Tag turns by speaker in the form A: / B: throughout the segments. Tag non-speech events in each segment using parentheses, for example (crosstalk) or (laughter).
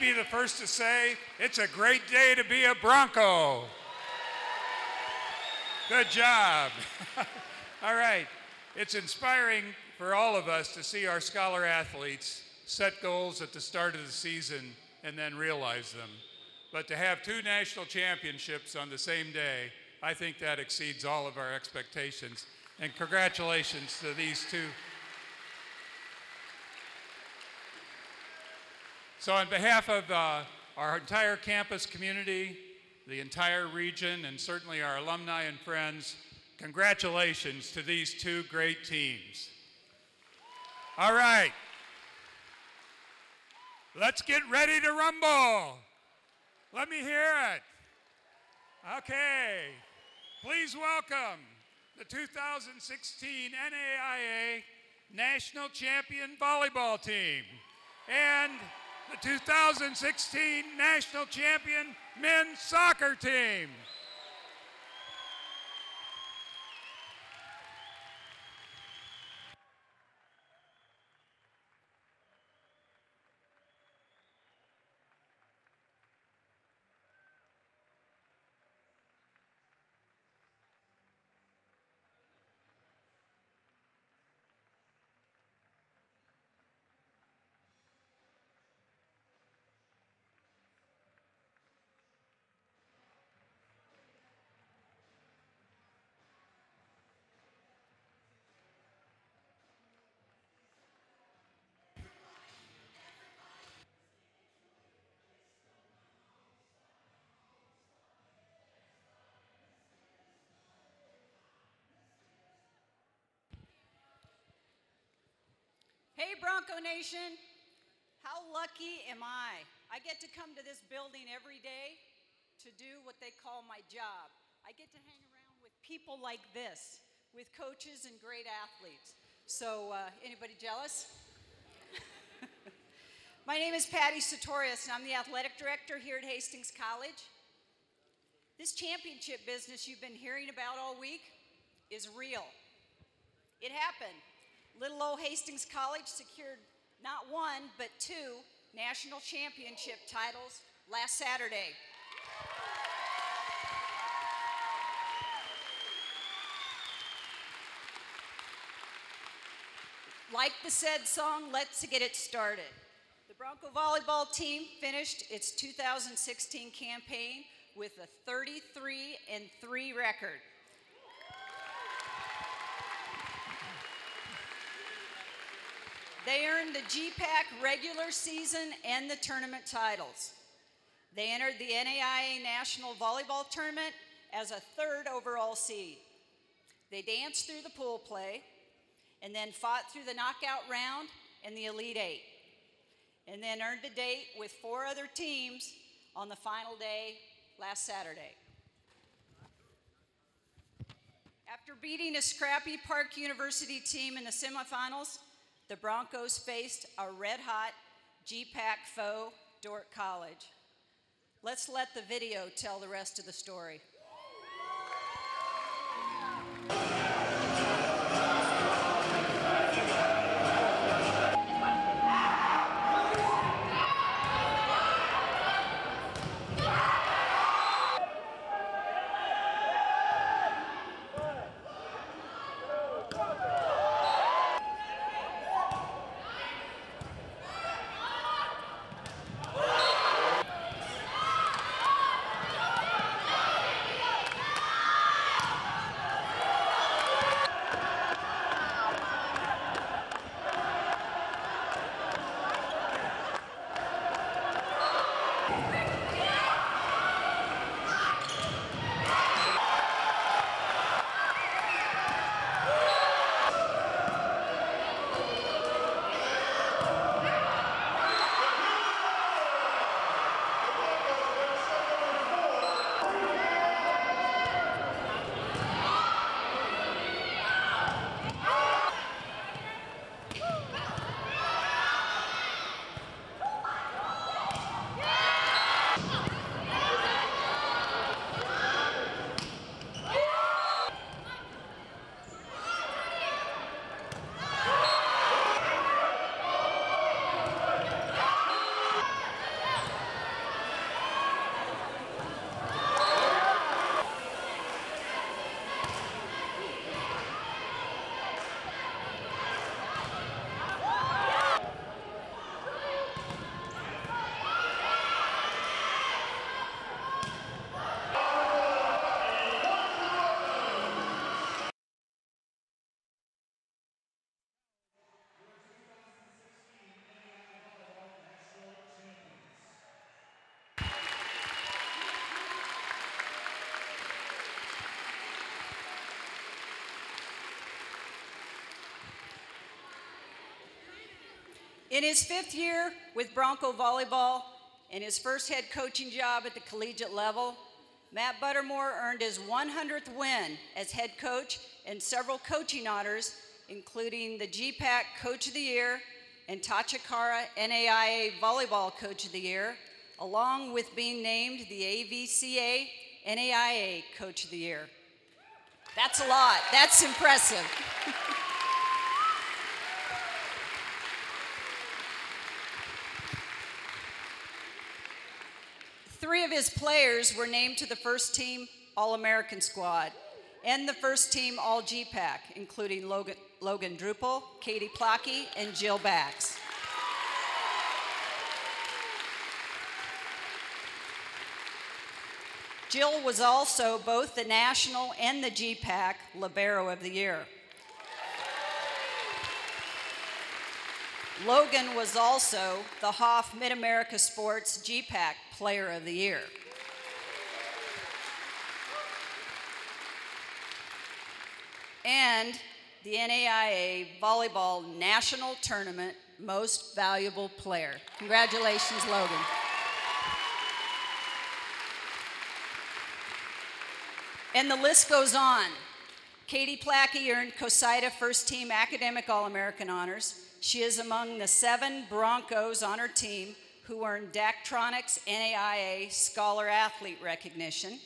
A: be the first to say it's a great day to be a Bronco. Good job. (laughs) all right. It's inspiring for all of us to see our scholar athletes set goals at the start of the season and then realize them. But to have two national championships on the same day, I think that exceeds all of our expectations. And congratulations to these two So on behalf of uh, our entire campus community, the entire region, and certainly our alumni and friends, congratulations to these two great teams. All right. Let's get ready to rumble. Let me hear it. Okay. Please welcome the 2016 NAIA National Champion Volleyball Team and the 2016 national champion men's soccer team.
B: Hey, Bronco Nation. How lucky am I? I get to come to this building every day to do what they call my job. I get to hang around with people like this, with coaches and great athletes. So, uh, anybody jealous? (laughs) my name is Patty Sartorius, and I'm the athletic director here at Hastings College. This championship business you've been hearing about all week is real. It happened. Little old Hastings College secured not one, but two national championship titles last Saturday. Like the said song, let's get it started. The Bronco volleyball team finished its 2016 campaign with a 33 and 3 record. They earned the GPAC regular season and the tournament titles. They entered the NAIA National Volleyball Tournament as a third overall seed. They danced through the pool play and then fought through the knockout round and the Elite Eight, and then earned a date with four other teams on the final day last Saturday. After beating a scrappy Park University team in the semifinals, the Broncos faced a red hot GPAC foe, Dordt College. Let's let the video tell the rest of the story. In his fifth year with Bronco Volleyball and his first head coaching job at the collegiate level, Matt Buttermore earned his 100th win as head coach and several coaching honors, including the GPAC Coach of the Year and Tachikara NAIA Volleyball Coach of the Year, along with being named the AVCA NAIA Coach of the Year. That's a lot. That's impressive. (laughs) Three of his players were named to the first team All American squad and the first team All GPAC, including Logan, Logan Drupal, Katie Plocky, and Jill Bax. Jill was also both the National and the GPAC Libero of the Year. Logan was also the Hauff Mid America Sports GPAC Player of the Year. And the NAIA Volleyball National Tournament Most Valuable Player. Congratulations, Logan. And the list goes on. Katie Plackey earned COSIDA First Team Academic All American honors. She is among the seven Broncos on her team who earned Daktronics NAIA Scholar Athlete recognition,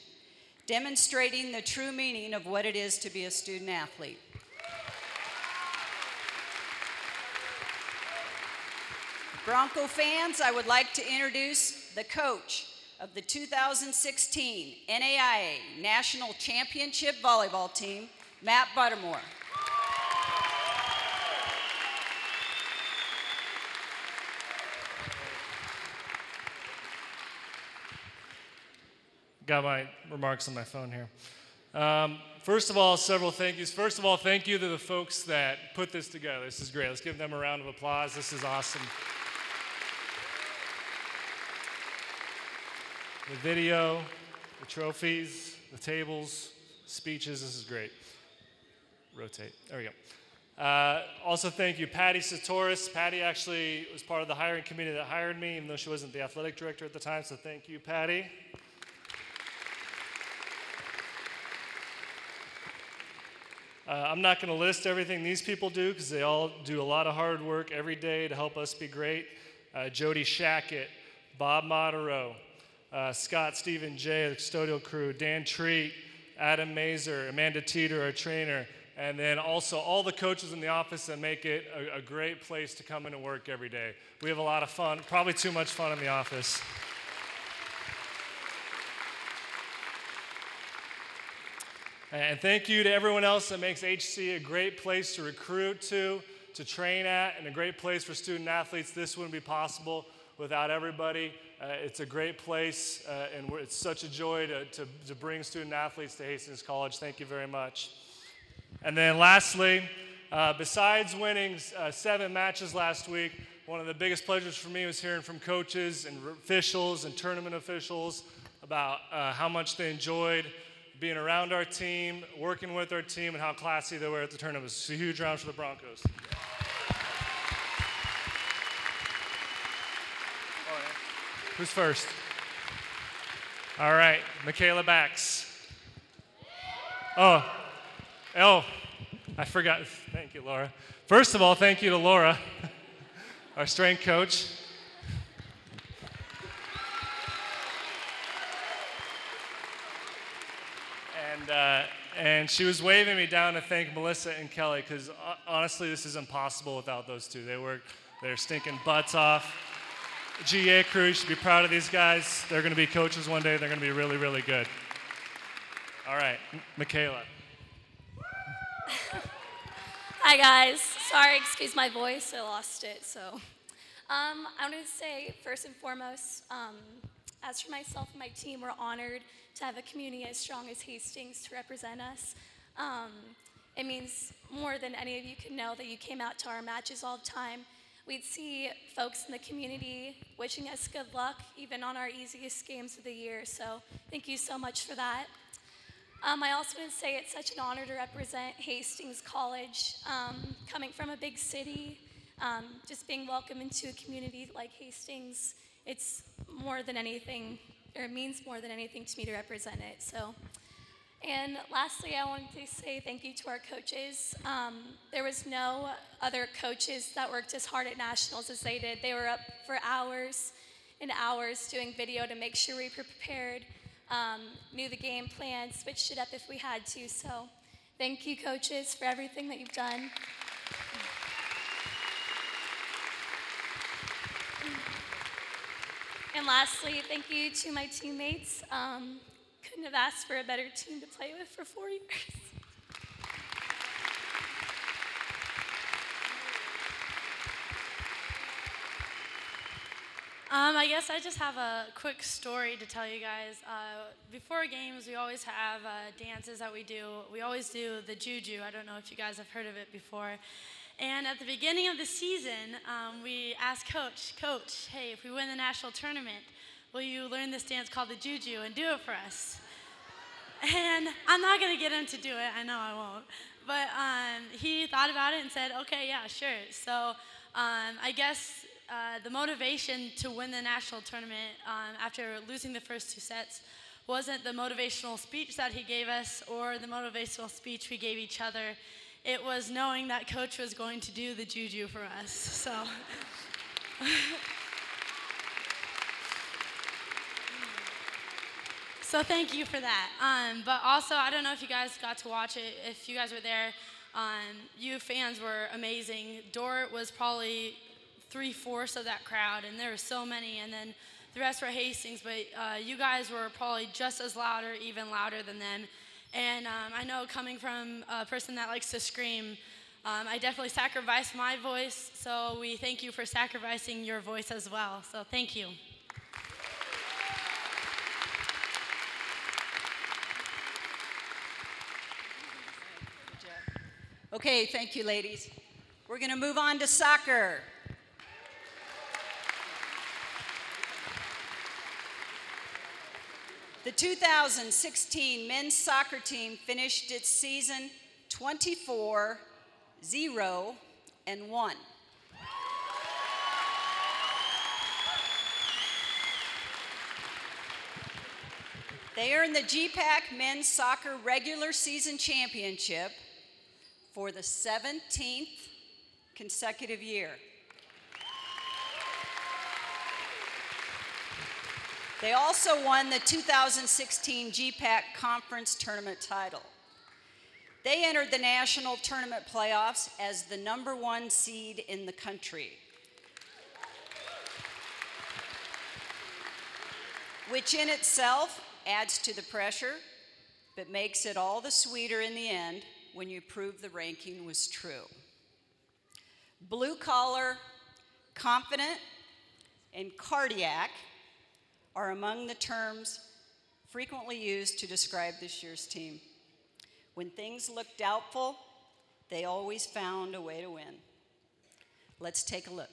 B: demonstrating the true meaning of what it is to be a student athlete. Bronco fans, I would like to introduce the coach of the 2016 NAIA National Championship Volleyball Team, Matt Buttermore.
C: Got my remarks on my phone here. Um, first of all, several thank yous. First of all, thank you to the folks that put this together. This is great. Let's give them a round of applause. This is awesome. The video, the trophies, the tables, speeches, this is great. Rotate. There we go. Uh, also, thank you, Patty Sartorius. Patty actually was part of the hiring committee that hired me, even though she wasn't the athletic director at the time, so thank you, Patty. Uh, I'm not going to list everything these people do because they all do a lot of hard work every day to help us be great. Uh, Jody Shackett, Bob Moderow, uh, Scott Stephen J, the custodial crew, Dan Treat, Adam Mazer, Amanda Teeter, our trainer, and then also all the coaches in the office that make it a, a great place to come into work every day. We have a lot of fun, probably too much fun in the office. And thank you to everyone else that makes HC a great place to recruit to, to train at, and a great place for student athletes. This wouldn't be possible without everybody. Uh, it's a great place, uh, and it's such a joy to, to, to bring student athletes to Hastings College. Thank you very much. And then lastly, uh, besides winning uh, seven matches last week, one of the biggest pleasures for me was hearing from coaches and officials and tournament officials about uh, how much they enjoyed being around our team, working with our team, and how classy they were at the tournament. It's a huge round for the Broncos. Who's first? All right, Michaela Bax. Oh, oh, I forgot. Thank you, Laura. First of all, thank you to Laura, (laughs) our strength coach. And, uh, and she was waving me down to thank Melissa and Kelly because uh, honestly, this is impossible without those two. They work their stinking butts off. GA crew, you should be proud of these guys. They're going to be coaches one day. They're going to be really, really good. All right, Michaela.
D: Hi guys. Sorry, excuse my voice. I lost it. So, um, I wanted to say first and foremost, um, as for myself and my team, we're honored to have a community as strong as Hastings to represent us. Um, it means more than any of you can know that you came out to our matches all the time. We'd see folks in the community wishing us good luck, even on our easiest games of the year. So, thank you so much for that. Um, I also want to say it's such an honor to represent Hastings College. Um, coming from a big city, Um, just being welcomed into a community like Hastings, it's more than anything, or it means more than anything to me to represent it. So, and lastly, I wanted to say thank you to our coaches. Um, there was no other coaches that worked as hard at nationals as they did. They were up for hours and hours doing video to make sure we were prepared, um, knew the game plan, switched it up if we had to. So, thank you, coaches, for everything that you've done. And lastly, thank you to my teammates. Um, couldn't have asked for a better team to play with for four years.
E: Um, I guess I just have a quick story to tell you guys. Uh, before games, we always have uh, dances that we do. We always do the juju. I don't know if you guys have heard of it before. And at the beginning of the season, um, we asked Coach, Coach, hey, if we win the national tournament, will you learn this dance called the juju and do it for us? (laughs) And I'm not going to get him to do it. I know I won't. But um, he thought about it and said, okay, yeah, sure. So um, I guess uh, the motivation to win the national tournament um, after losing the first two sets wasn't the motivational speech that he gave us or the motivational speech we gave each other. It was knowing that coach was going to do the juju for us. So. (laughs) So thank you for that. Um, but also, I don't know if you guys got to watch it. If you guys were there, um, you fans were amazing. Dordt was probably three fourths of that crowd, and there were so many. And then the rest were Hastings, but uh, you guys were probably just as loud or even louder than them. And um, I know coming from a person that likes to scream, um, I definitely sacrificed my voice. So we thank you for sacrificing your voice as well. So thank you.
B: Okay, thank you, ladies. We're going to move on to soccer. The 2016 men's soccer team finished its season 24 0 and 1. They earned the GPAC Men's Soccer Regular Season Championship for the 17th consecutive year. They also won the 2016 GPAC Conference Tournament title. They entered the national tournament playoffs as the number one seed in the country, which in itself adds to the pressure, but makes it all the sweeter in the end when you prove the ranking was true. Blue collar, confident, and cardiac are among the terms frequently used to describe this year's team. When things looked doubtful, they always found a way to win. Let's take a look.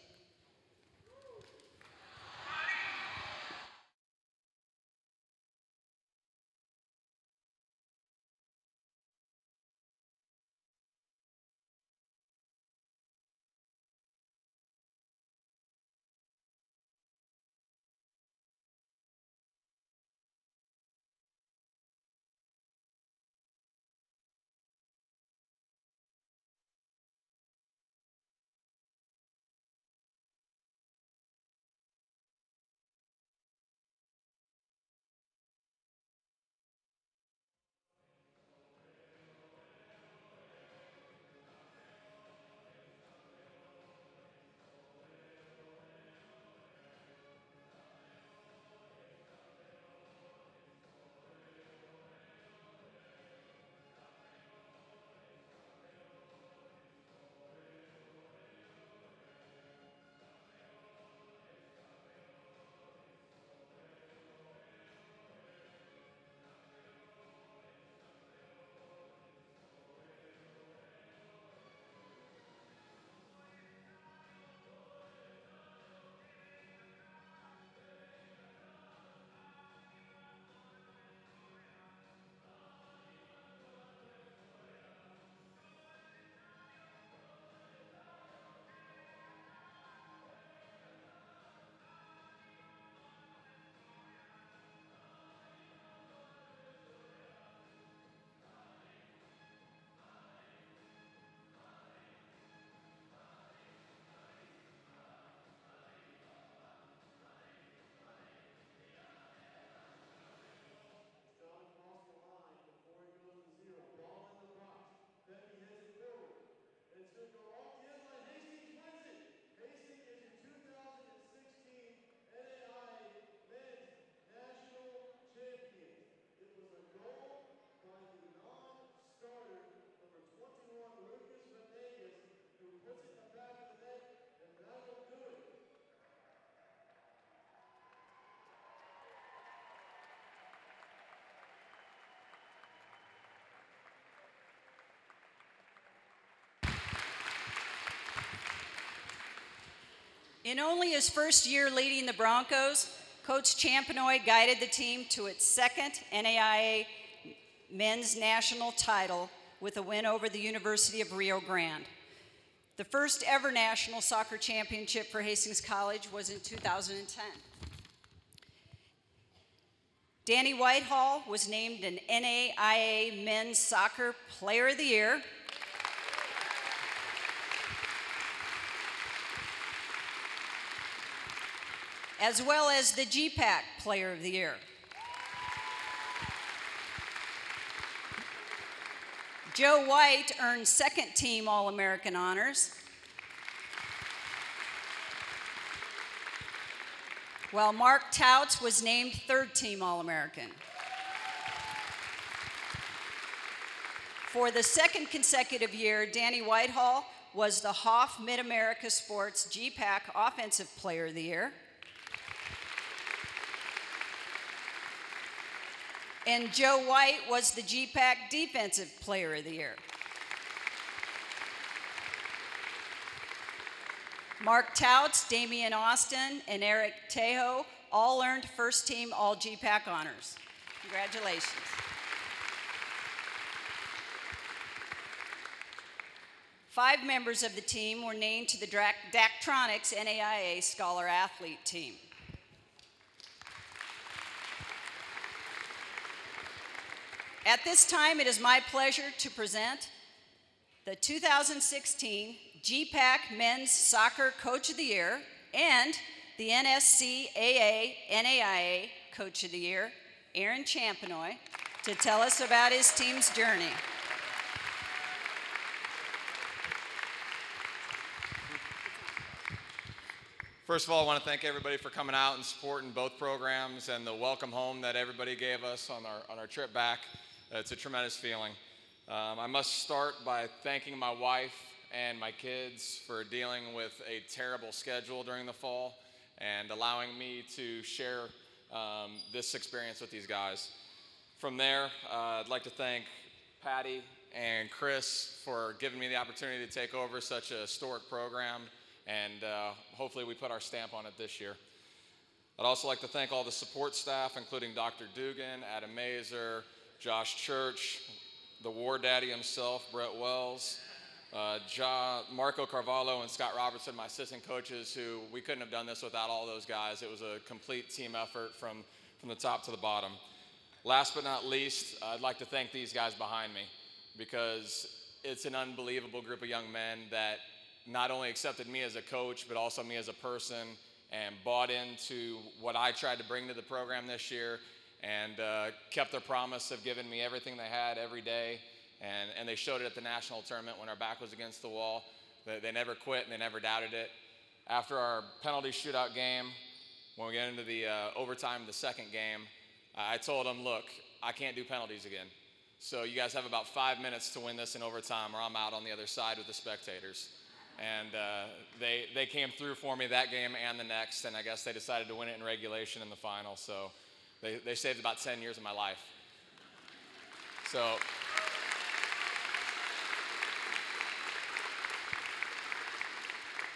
B: In only his first year leading the Broncos, Coach Champenoy guided the team to its second NAIA men's national title with a win over the University of Rio Grande. The first ever national soccer championship for Hastings College was in 2010. Danny Whitehall was named an NAIA Men's Soccer Player of the Year. As well as the GPAC Player of the Year. Joe White earned second team All American honors. While Mark Touts was named third team All American. For the second consecutive year, Danny Whitehall was the Hauff Mid America Sports GPAC Offensive Player of the Year. And Joe White was the GPAC Defensive Player of the Year. Mark Touts, Damian Austin, and Eric Tejo all earned first team All GPAC honors. Congratulations. Five members of the team were named to the Daktronics NAIA Scholar Athlete team. At this time, it is my pleasure to present the 2016 GPAC Men's Soccer Coach of the Year and the NSCAA NAIA Coach of the Year, Aaron Champenoy, to tell us about his team's journey.
F: First of all, I want to thank everybody for coming out and supporting both programs and the welcome home that everybody gave us on our, on our trip back. It's a tremendous feeling. Um, I must start by thanking my wife and my kids for dealing with a terrible schedule during the fall and allowing me to share um, this experience with these guys. From there, uh, I'd like to thank Patty and Chris for giving me the opportunity to take over such a historic program, and uh, hopefully, we put our stamp on it this year. I'd also like to thank all the support staff, including Dr. Dugan, Adam Mazer, Josh Church, the War Daddy himself, Brett Wells, uh, ja, Marco Carvalho, and Scott Robertson, my assistant coaches, who we couldn't have done this without all those guys. It was a complete team effort from, from the top to the bottom. Last but not least, I'd like to thank these guys behind me because it's an unbelievable group of young men that not only accepted me as a coach, but also me as a person and bought into what I tried to bring to the program this year and uh, kept their promise of giving me everything they had every day. And, and they showed it at the national tournament when our back was against the wall. They, they never quit and they never doubted it. After our penalty shootout game, when we get into the uh, overtime of the second game, I told them, look, I can't do penalties again. So you guys have about five minutes to win this in overtime, or I'm out on the other side with the spectators. And uh, they, they came through for me that game and the next, and I guess they decided to win it in regulation in the final. So they, they saved about 10 years of my life. So,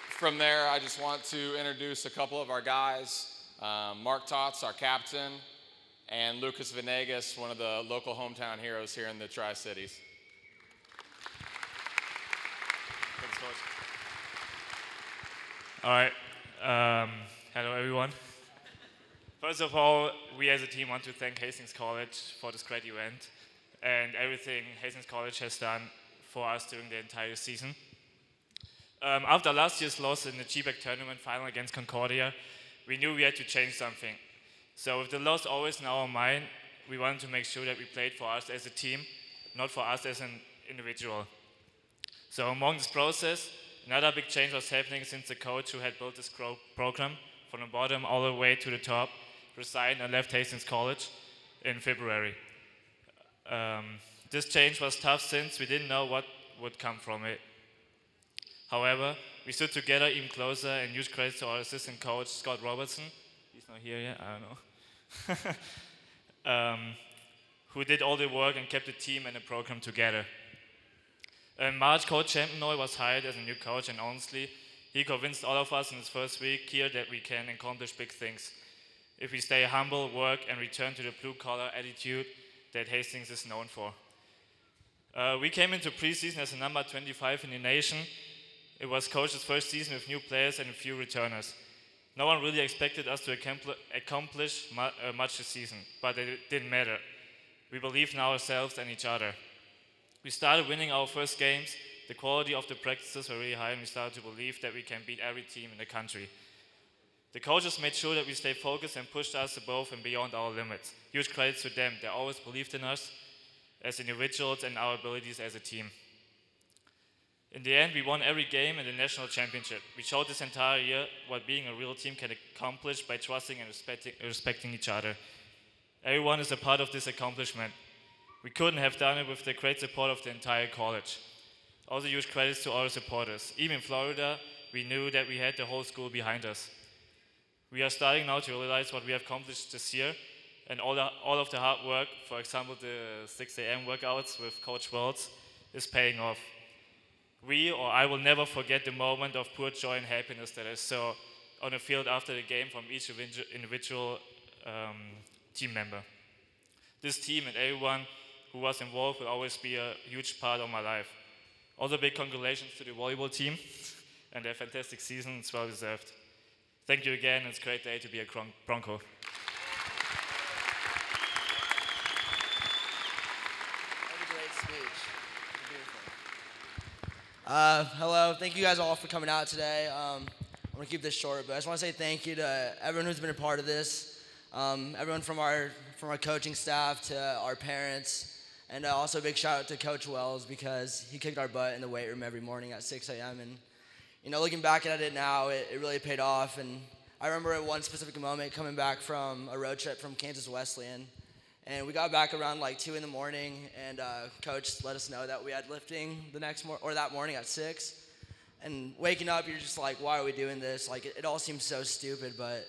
F: from there, I just want to introduce a couple of our guys. Um, Mark Tots, our captain, and Lucas Venegas, one of the local hometown heroes here in the Tri Cities.
G: All right. Um, hello, everyone. First of all, we as a team want to thank Hastings College for this great event and everything Hastings College has done for us during the entire season. Um, after last year's loss in the GPAC tournament final against Concordia, we knew we had to change something. So with the loss always in our mind, we wanted to make sure that we played for us as a team, not for us as an individual. So among this process, another big change was happening since the coach who had built this program from the bottom all the way to the top resigned and left Hastings College in February. Um, this change was tough since we didn't know what would come from it. However, we stood together even closer and huge credit to our assistant coach, Scott Robertson. He's not here yet, I don't know. (laughs) um, who did all the work and kept the team and the program together. In March, Coach Champenoy was hired as a new coach, and honestly, He convinced all of us in his first week here that we can accomplish big things if we stay humble, work, and return to the blue collar attitude that Hastings is known for. Uh, we came into preseason as a number 25 in the nation. It was coach's first season with new players and a few returners. No one really expected us to accomplish uh, much this season, but it didn't matter. We believed in ourselves and each other. We started winning our first games. The quality of the practices were really high, and we started to believe that we can beat every team in the country. The coaches made sure that we stay focused and pushed us above and beyond our limits. Huge credit to them. They always believed in us as individuals and our abilities as a team. In the end, we won every game in the national championship. We showed this entire year what being a real team can accomplish by trusting and respecting, respecting each other. Everyone is a part of this accomplishment. We couldn't have done it with the great support of the entire college. Also, huge credits to the supporters. Even in Florida, we knew that we had the whole school behind us. We are starting now to realize what we have accomplished this year and all, the, all of the hard work, for example, the 6 a.m. workouts with Coach Wells, is paying off. We, or I will never forget the moment of pure joy and happiness that I saw on the field after the game from each individual um, team member. This team and everyone who was involved will always be a huge part of my life. Also, big congratulations to the volleyball team (laughs) and their fantastic season. It's well deserved. Thank you again. It's a great day to be a Bronco.
H: Great Uh, hello, thank you guys all for coming out today. Um, I'm gonna keep this short, but I just want to say thank you to everyone who's been a part of this, um, everyone from our from our coaching staff to our parents, and uh, also a big shout out to Coach Wells because he kicked our butt in the weight room every morning at 6 a.m. and you know, looking back at it now, it, it really paid off. And I remember at one specific moment coming back from a road trip from Kansas Wesleyan. And we got back around like two in the morning, and uh, coach let us know that we had lifting the next morning or that morning at six. And waking up, you're just like, why are we doing this? Like, it, it all seems so stupid, but,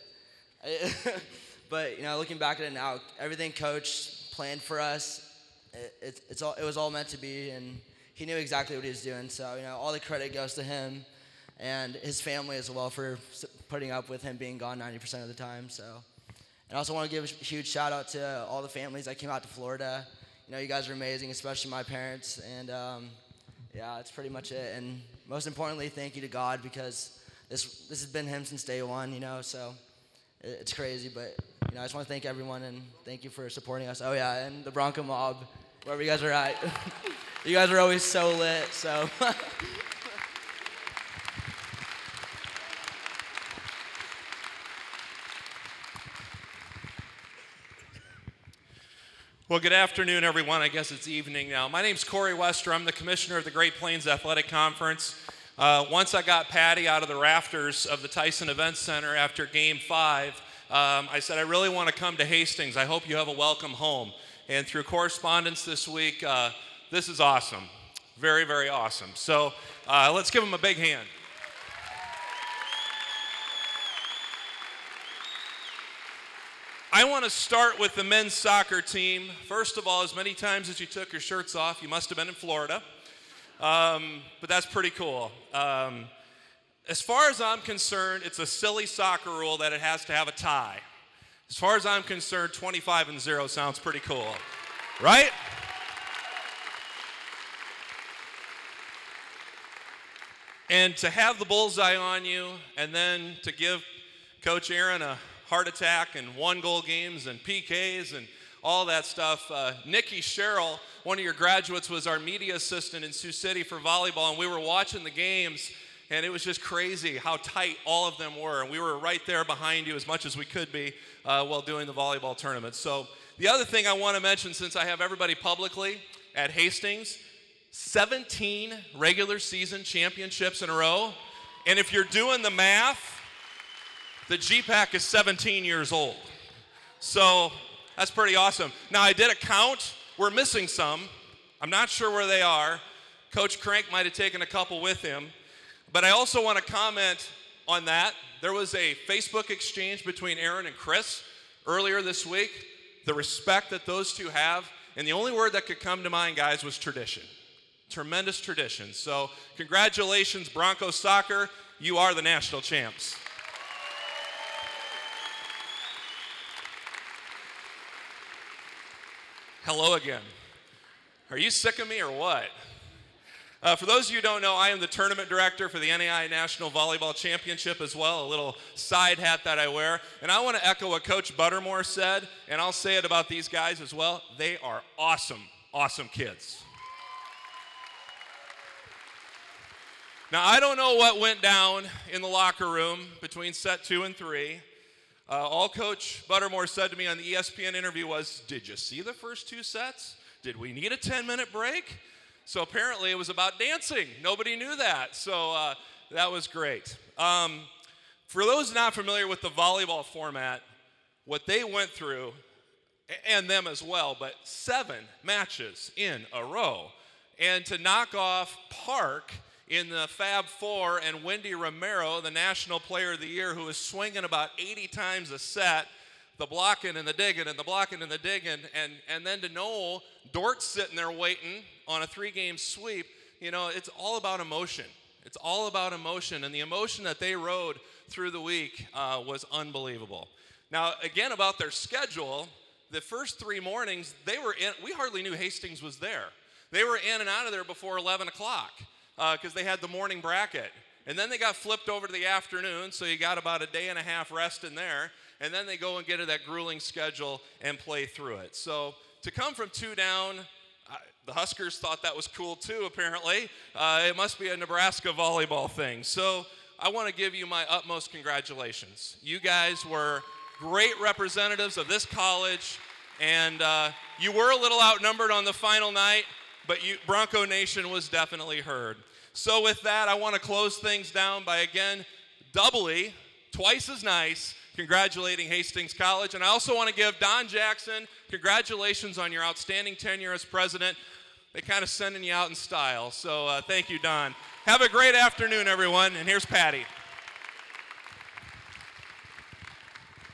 H: (laughs) but you know, looking back at it now, everything coach planned for us, it, it, it's all, it was all meant to be, and he knew exactly what he was doing. So you know, all the credit goes to him and his family as well for putting up with him being gone 90% of the time. So, and I also want to give a huge shout out to all the families that came out to Florida. You know, you guys are amazing, especially my parents. And um, yeah, that's pretty much it. And most importantly, thank you to God because this this has been Him since day one. You know, so it's crazy, but you know, I just want to thank everyone and thank you for supporting us. Oh yeah, and the Bronco Mob, wherever you guys are at. (laughs) you guys are always so lit. So. (laughs)
I: Well, good afternoon, everyone. I guess it's evening now. My name's Corey Westra. I'm the commissioner of the Great Plains Athletic Conference. Uh, once I got Patty out of the rafters of the Tyson Event Center after game five, um, I said, I really want to come to Hastings. I hope you have a welcome home. And through correspondence this week, uh, this is awesome. Very, very awesome. So uh, let's give them a big hand. I want to start with the men's soccer team. First of all, as many times as you took your shirts off, you must have been in Florida. Um, but that's pretty cool. Um, as far as I'm concerned, it's a silly soccer rule that it has to have a tie. As far as I'm concerned, 25 and 0 sounds pretty cool, right? And to have the bullseye on you and then to give Coach Aaron a heart attack and one goal games and PKs and all that stuff. Uh, Nikki Sherrill, one of your graduates, was our media assistant in Sioux City for volleyball, and we were watching the games, and it was just crazy how tight all of them were. And we were right there behind you as much as we could be uh, while doing the volleyball tournament. So, the other thing I want to mention, since I have everybody publicly at Hastings, 17 regular season championships in a row. And if you're doing the math, the GPAC is 17 years old. So that's pretty awesome. Now, I did a count. We're missing some. I'm not sure where they are. Coach Crank might have taken a couple with him. But I also want to comment on that. There was a Facebook exchange between Aaron and Chris earlier this week. The respect that those two have. And the only word that could come to mind, guys, was tradition. Tremendous tradition. So, congratulations, Broncos soccer. you are the national champs. Hello again. Are you sick of me or what? Uh, for those of you who don't know, I am the tournament director for the NAIA National Volleyball Championship as well, a little side hat that I wear. And I want to echo what Coach Buttermore said, and I'll say it about these guys as well. They are awesome, awesome kids. Now, I don't know what went down in the locker room between set two and three. Uh, all Coach Buttermore said to me on the ESPN interview was, Did you see the first two sets? Did we need a 10 minute break? So apparently it was about dancing. Nobody knew that. So uh, that was great. Um, for those not familiar with the volleyball format, what they went through, and them as well, but seven matches in a row. And to knock off Park in the Fab Four and Wendy Romero, the National Player of the Year, who was swinging about 80 times a set, the blocking and the digging and the blocking and the digging, and, and then to Noel, Dordt's sitting there waiting on a three game sweep. You know, it's all about emotion. It's all about emotion, and the emotion that they rode through the week uh, was unbelievable. Now, again, about their schedule, the first three mornings, they were in, we hardly knew Hastings was there. They were in and out of there before 11 o'clock because uh, they had the morning bracket. And then they got flipped over to the afternoon, so you got about a day and a half rest in there. And then they go and get to that grueling schedule and play through it. So to come from two down, the Huskers thought that was cool too, apparently. Uh, it must be a Nebraska volleyball thing. So I want to give you my utmost congratulations. You guys were great representatives of this college, and uh, you were a little outnumbered on the final night, but you, Bronco Nation was definitely heard. So, with that, I want to close things down by again, doubly, twice as nice, congratulating Hastings College. And I also want to give Don Jackson congratulations on your outstanding tenure as president. They kind of sending you out in style. So, uh, thank you, Don. Have a great afternoon, everyone. And here's Patty.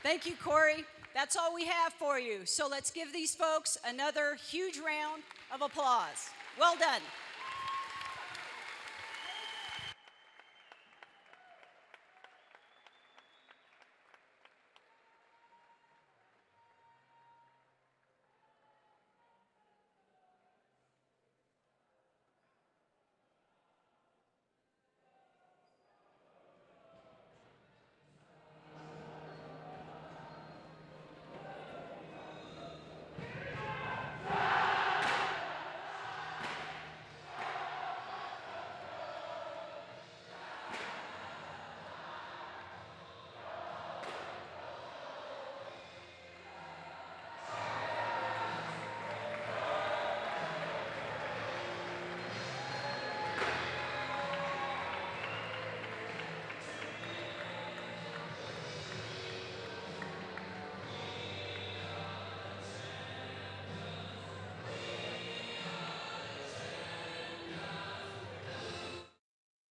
B: Thank you, Corey. That's all we have for you. So let's give these folks another huge round of applause. Well done.